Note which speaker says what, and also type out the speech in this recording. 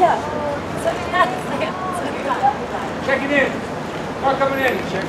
Speaker 1: Yeah. So,
Speaker 2: Check it in. Start coming in. Check